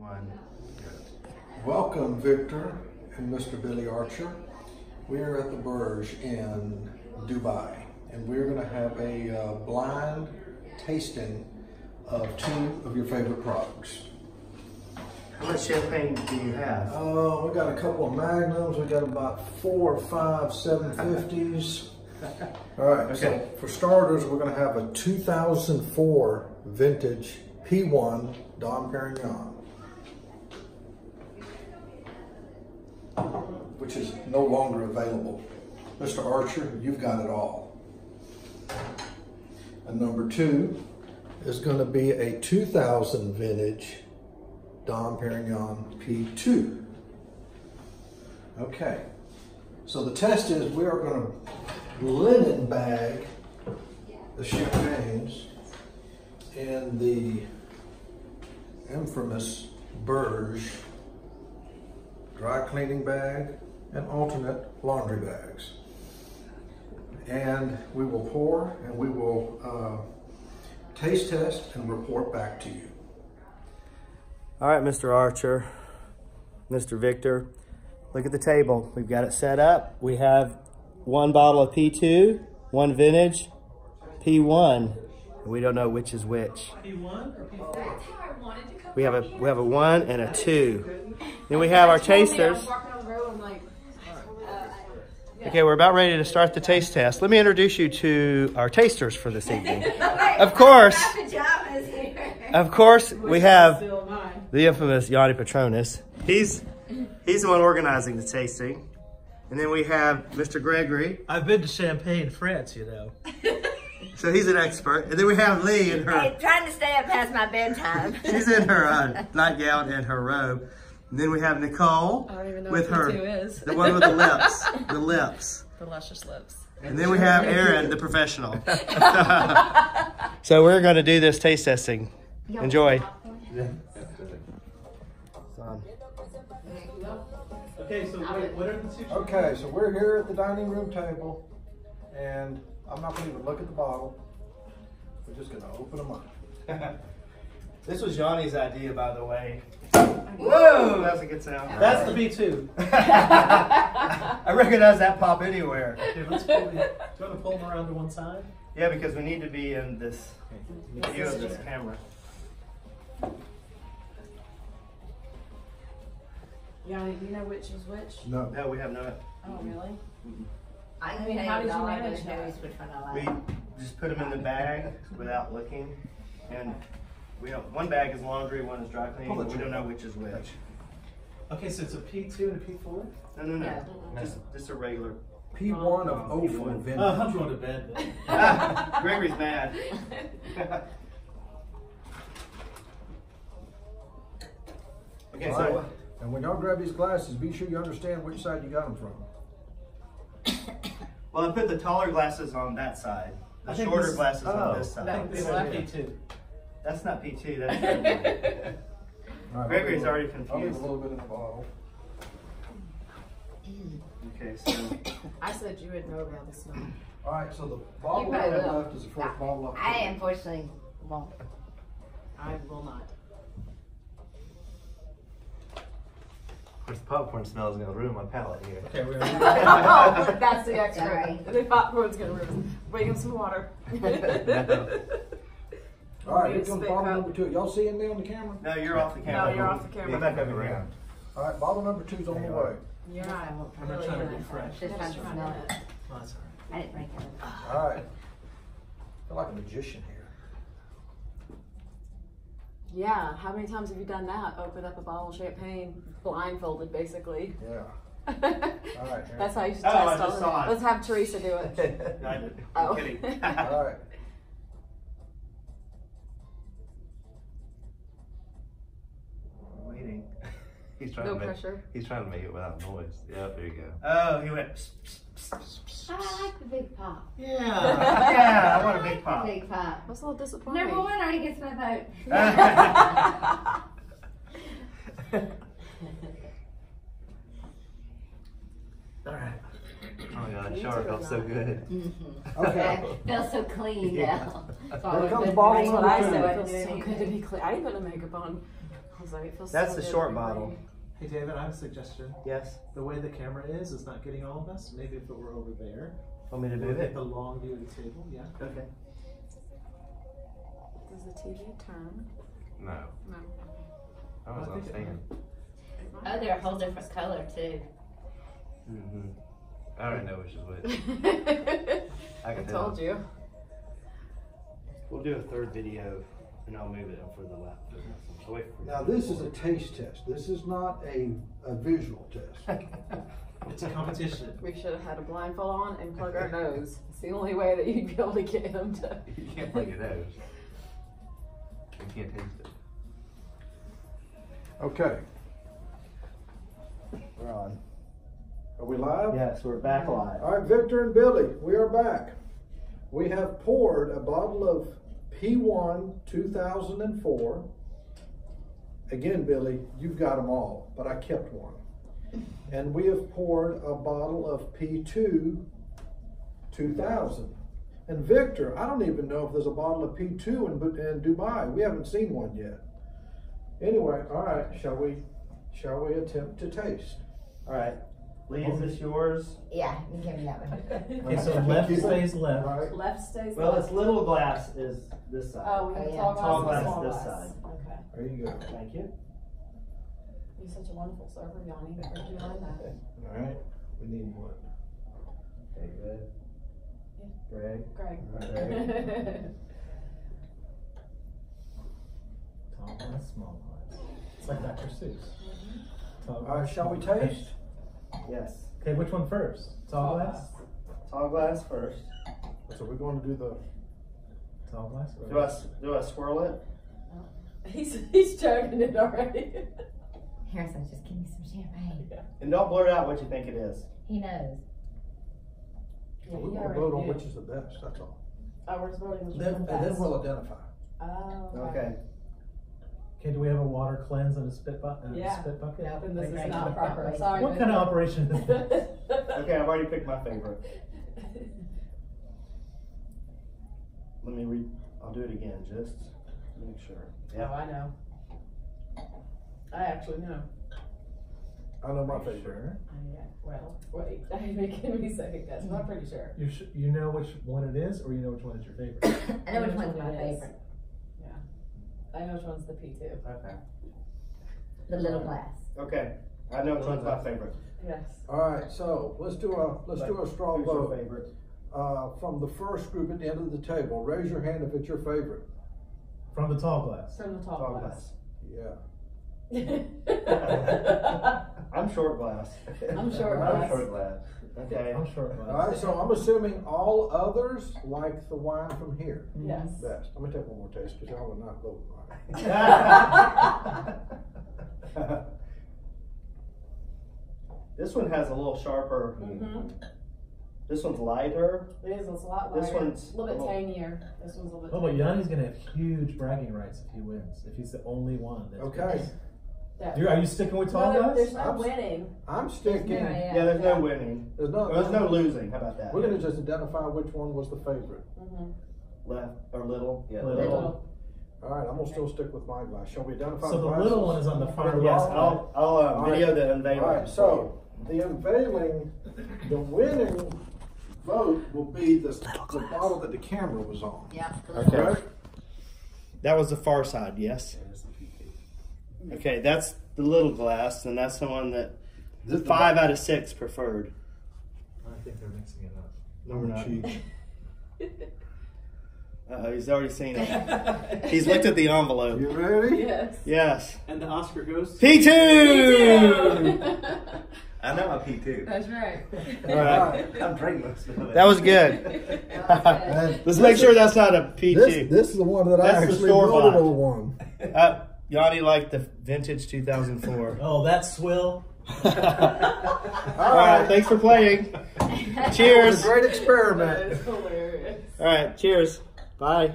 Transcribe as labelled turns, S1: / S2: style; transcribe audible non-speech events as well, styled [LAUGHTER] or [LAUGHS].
S1: one.
S2: Welcome, Victor and Mr. Billy Archer. We are at the Burj in Dubai, and we're going to have a uh, blind tasting of two of your favorite products.
S1: How much champagne do you have?
S2: Uh, we got a couple of Magnums. We got about four or five 750s. [LAUGHS] All right, so
S1: Okay.
S2: for starters, we're going to have a 2004 vintage P1 Dom Perignon, which is no longer available. Mr. Archer, you've got it all. And number two is going to be a 2000 vintage Dom Perignon P2. Okay, so the test is we are going to linen bag the champagnes in the infamous Burj dry cleaning bag and alternate laundry bags. And we will pour and we will uh, taste test and report back to you.
S1: All right, Mr. Archer, Mr. Victor, look at the table. We've got it set up. We have one bottle of P2, one vintage, P1. We don't know which is which.
S3: P1 or P4?
S1: We have a we have a one and a two. [LAUGHS] Then we have our tasters. Okay, we're about ready to start the taste test. Let me introduce you to our tasters for this evening. [LAUGHS] Of course, of course, we have the infamous Yanni Patronus. He's he's the one organizing the tasting. And then we have Mr. Gregory.
S3: I've been to Champagne, France, you know. [LAUGHS]
S1: So he's an expert. And then we have Lee in
S4: Hey,
S1: her
S4: trying to stay up past my bedtime.
S1: she's in her uh, [LAUGHS] nightgown and her robe. And then we have Nicole
S5: I don't even know
S1: with her
S5: P2 is.
S1: the one with the lips. [LAUGHS] The lips.
S5: The luscious lips.
S1: And then we have [LAUGHS] Aaron, the professional. [LAUGHS] so we're going to do this taste testing. Enjoy.
S3: Okay, so wait, what are the two?
S2: Okay, so we're here at the dining room table, and I'm not gonna even look at the bottle. We're just gonna open them up.
S1: This was Yanni's idea, by the way. Whoa, that's a good sound.
S3: That's the P2. [LAUGHS]
S1: I recognize that pop anywhere. [LAUGHS]
S3: Okay, let's pull the, do you want to pull them around to one side?
S1: Yeah, because we need to be in this view of this camera.
S5: Yanni, do you know which is which?
S2: No.
S1: No, we have no.
S5: Oh, really?
S4: I
S5: I mean, how did
S4: you
S5: you
S4: all
S5: manage
S4: know
S5: that?
S4: is which one I
S1: We just put them in the bag without looking, and we don't. One bag is laundry, one is dry cleaning. We don't know which is which.
S3: Okay, so it's a P2 and a P4?
S1: No, no, no.
S4: Yeah.
S1: Just, just a regular.
S2: P1 of 04
S1: P1.
S2: vintage.
S3: Oh, I'm going to bed then. [LAUGHS]
S1: Ah, Gregory's mad. [LAUGHS] okay,
S2: All
S1: so
S2: right. And when y'all grab these glasses, be sure you understand which side you got them from.
S1: well, I put the taller glasses on that side. The
S3: I think
S1: shorter
S3: this-
S1: glasses
S3: oh,
S1: on this
S3: I
S1: side.
S3: think this is P2.
S1: That's not P2. That's [LAUGHS] Gregory.
S2: All right,
S1: Gregory's already
S2: leave a- I'll leave
S1: confused.
S2: a little bit in the bottle.
S1: okay, so [COUGHS]
S5: I said you would know about this one.
S2: All right, so the bottle
S4: You
S2: we
S4: probably
S2: have left is the first bottle up.
S4: I unfortunately won't.
S5: I will not.
S6: Of course, the popcorn smell is gonna ruin my palate here.
S3: Okay, we're [LAUGHS] gonna [LAUGHS]
S5: oh, that's the expert.
S4: Sorry.
S5: The popcorn's gonna ruin. Bring him some water.
S2: All right,
S5: Need
S2: here
S5: a
S2: comes
S5: spit
S2: bottle
S5: cup.
S2: number two. Y'all seeing me on the camera?
S1: no, you're off the camera.
S5: No, you're off the
S6: Get
S5: camera.
S6: back over here.
S2: All right, bottle number two's on the way.
S6: on.
S5: You're not.
S3: I'm not trying to be fresh.
S4: Just trying to smell it.
S3: Oh, that's all right.
S4: I didn't drink it.
S2: All right. I feel like a magician here.
S5: Yeah. How many times have you done that? Open up a bottle of champagne, blindfolded, basically.
S2: Yeah. [LAUGHS] All right. here.
S5: That's how you should
S1: Oh, I
S5: test
S1: just
S5: all
S1: saw
S5: of
S1: it.
S5: it. Let's have Teresa do it. [LAUGHS]
S1: No, I didn't.
S5: Oh.
S1: I'm kidding.
S2: All right. [LAUGHS]
S6: He's trying
S5: No
S6: to make,
S5: pressure.
S6: He's trying to make it without noise. Yeah, there you go.
S1: Oh, he went. Psst, psst, psst, psst,
S4: I like the big pop.
S1: Yeah, yeah, [LAUGHS] I want a big pop.
S4: Big pop.
S5: That's a little disappointing.
S4: Number one already gets my vote. [LAUGHS]
S3: All right.
S6: Oh my god,
S5: Me
S6: shower felt so
S5: not.
S6: good. Mm-hmm.
S2: Okay. [LAUGHS]
S4: I feel so clean
S6: Yeah.
S4: now. So
S2: Here
S4: I
S2: comes
S4: went
S2: bottle
S4: right
S5: That's
S2: number
S5: what I said.
S4: it
S5: It feels so good to be clean. I didn't put a makeup on. Jose, it feels
S1: That's
S5: so
S1: the
S5: good
S1: short
S5: to be
S1: bottle.
S5: Free.
S3: Hey David, I have a suggestion.
S1: Yes.
S3: The way the camera is is not getting all of us. Maybe if it were over there.
S1: Want me to
S3: we'll
S1: move
S3: get
S1: it?
S3: the long view of the table. Yeah.
S1: Okay.
S5: Does the TV turn?
S6: No.
S5: No.
S6: I was
S3: I
S6: on stand.
S4: Oh, they're a whole different color too.
S6: Mm-hmm. I already know which is which. I [LAUGHS]
S5: I
S6: can
S5: told you.
S1: We'll do a third video and I'll move it for the left. So wait for
S2: Now, this is a taste test. This is not a, a visual test. [LAUGHS]
S3: It's a competition.
S5: We should have had a blindfold on and plug our nose. It's the only way that you'd be able to get him to. [LAUGHS]
S6: You can't plug your nose. You can't taste it.
S2: Okay,
S1: We're on.
S2: are we live?
S1: Yes, we're back live.
S2: All right, Victor and Billy, we are back. We have poured a bottle of P1 2004. Again, Billy, you've got them all, but I kept one. And we have poured a bottle of P2 2000. And Victor, I don't even know if there's a bottle of P2 in, in Dubai. We haven't seen one yet. Anyway, all right, shall we, shall we attempt to taste?
S1: All right. Lee, is this yours?
S4: Yeah, you give me that one. [LAUGHS]
S3: Okay, so left stays left.
S2: All right.
S5: Left stays
S1: Well,
S5: left.
S1: it's little glass is this side.
S5: Oh, we have
S4: Oh, yeah.
S5: tall
S1: Tall
S5: glass
S1: glass
S5: small
S1: this
S5: glass.
S1: side.
S5: Okay.
S2: There you go.
S1: Thank you.
S5: You're such a wonderful server, Yanni. But would you mind that?
S2: All right, we need one.
S1: Okay, good. Greg.
S5: Greg.
S1: Greg. [LAUGHS]
S3: Tall glass, small glass. It's like Dr. Seuss. Mm-hmm. Tall
S2: All right,
S3: glass,
S2: shall we
S3: small glass.
S2: taste?
S1: Yes.
S3: Okay, which one first? Tall glass.
S1: Tall glass first.
S2: So we're going to do the,
S3: Tall glass. or-
S1: Do I, s- do I swirl it? [LAUGHS]
S5: He's he's chugging it already.
S4: Harrison, just give me some champagne.
S1: And don't blurt out what you think it is.
S4: He knows.
S5: Yeah,
S2: we're gonna vote on which is the best, that's all.
S5: Oh, we're just voting which
S2: Then,
S5: one
S2: and then we'll identify.
S5: Oh,
S1: Okay.
S3: Okay, do we have a water cleanse and a spit bucket?
S5: Yeah.
S3: spit bucket?
S5: No, then this
S4: Right,
S5: is
S4: right.
S5: not proper. Sorry.
S3: What kind of operation is this? [LAUGHS]
S1: Okay, I've already picked my favorite. Let me read. I'll do it again just to make sure.
S5: Oh, I know. I actually know.
S2: I know my
S3: Are
S2: favorite.
S3: Sure.
S5: I, yeah, well, wait, [LAUGHS] I'm making me second guess, but I'm pretty sure.
S3: You sh- you know which one it is, or you know which one is your favorite? [COUGHS]
S4: I know which
S5: Which
S4: one's my favorite.
S5: I know which one's the P2.
S1: Okay.
S4: The little glass.
S1: Okay. I know which one's my favorite.
S5: Yes.
S2: All right, so let's do a, let's do a straw
S1: Who's your
S2: vote.
S1: favorite?
S2: Uh, from the first group at the end of the table, raise your hand if it's your favorite.
S3: From the tall glass.
S5: From the
S1: Tall
S5: tall
S1: glass.
S2: Yeah.
S5: Glass. [LAUGHS]
S1: I'm short glass.
S5: I'm short
S1: I'm
S5: glass.
S1: short glass. Okay.
S3: I'm short glass.
S2: right, so I'm assuming all others like the wine from here
S5: yes.
S2: best. I'm gonna take one more taste because y'all are not voting right. [LAUGHS]
S1: this one has a little sharper.
S5: Mm-hmm.
S1: This one's lighter.
S5: It is, it's a lot lighter.
S1: This one's
S5: a little bit tangier. This one's a little bit
S3: Oh, but
S5: tangier.
S3: Yanni's gonna have huge bragging rights if he wins. If he's the only one. That's
S2: Okay,
S5: Yeah.
S3: You're, are you sticking with tall
S5: No, there-
S3: glass?
S5: there's no
S2: I'm-
S5: winning.
S2: I'm sticking,
S1: Yeah, there's no winning.
S2: there's no,
S1: There's no losing. How about that?
S2: we're gonna just identify which one was the favorite.
S5: Mhm.
S1: Left or little? Yeah,
S3: Little.
S5: Little.
S2: All right, I'm gonna still stick with my glass. Shall we identify?
S3: So the
S2: glasses?
S3: little one is on the far
S2: Yes,
S3: left.
S1: I'll, I'll uh, video
S2: right.
S1: the unveiling.
S2: All right, so the unveiling, the winning vote will be the, the bottle that the camera was on.
S4: Yeah.
S2: Okay.
S1: That was the far side, yes. Okay, that's the little glass, and that's the one that
S2: This-
S1: five out of six preferred.
S3: I think they're mixing it up.
S1: No, we're not.
S2: Cheat. [LAUGHS]
S1: Uh, he's already seen it. [LAUGHS] He's looked at the envelope.
S2: You ready?
S5: Yes.
S1: Yes.
S3: And the Oscar goes.
S1: P2! [LAUGHS]
S6: I know my P2.
S5: That's right.
S1: All right.
S6: I'm drinking most of it.
S1: That was good. Let's make sure that's not a P2.
S2: This, this is the one that
S1: That's
S2: I
S1: the
S2: actually
S1: store-bought.
S2: voted on.
S1: Uh, Yanni liked the vintage 2004. [LAUGHS]
S3: Oh, that swill.
S1: All right, thanks for playing. Cheers.
S2: great experiment.
S5: is hilarious.
S1: All right, cheers. Bye.